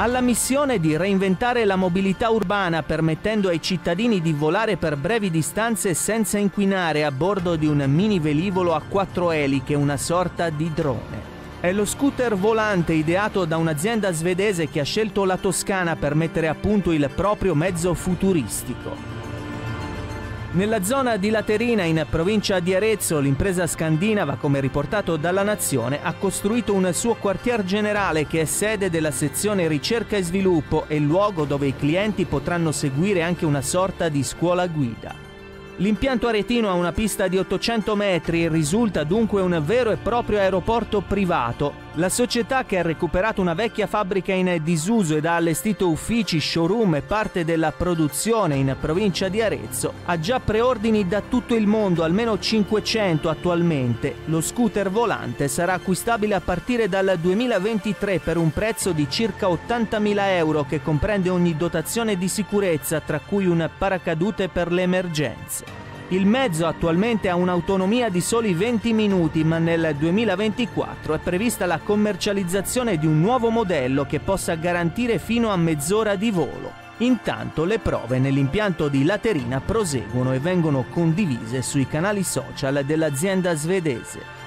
ha la missione di reinventare la mobilità urbana permettendo ai cittadini di volare per brevi distanze senza inquinare a bordo di un mini velivolo a quattro eliche, una sorta di drone. È lo scooter volante ideato da un'azienda svedese che ha scelto la Toscana per mettere a punto il proprio mezzo futuristico. Nella zona di Laterina, in provincia di Arezzo, l'impresa scandinava, come riportato dalla Nazione, ha costruito un suo quartier generale che è sede della sezione ricerca e sviluppo e luogo dove i clienti potranno seguire anche una sorta di scuola guida. L'impianto aretino ha una pista di 800 metri e risulta dunque un vero e proprio aeroporto privato. La società che ha recuperato una vecchia fabbrica in disuso ed ha allestito uffici, showroom e parte della produzione in provincia di Arezzo ha già preordini da tutto il mondo, almeno 500 attualmente. Lo scooter volante sarà acquistabile a partire dal 2023 per un prezzo di circa 80.000 euro che comprende ogni dotazione di sicurezza tra cui un paracadute per le emergenze. Il mezzo attualmente ha un'autonomia di soli 20 minuti, ma nel 2024 è prevista la commercializzazione di un nuovo modello che possa garantire fino a mezz'ora di volo. Intanto le prove nell'impianto di Laterina proseguono e vengono condivise sui canali social dell'azienda svedese.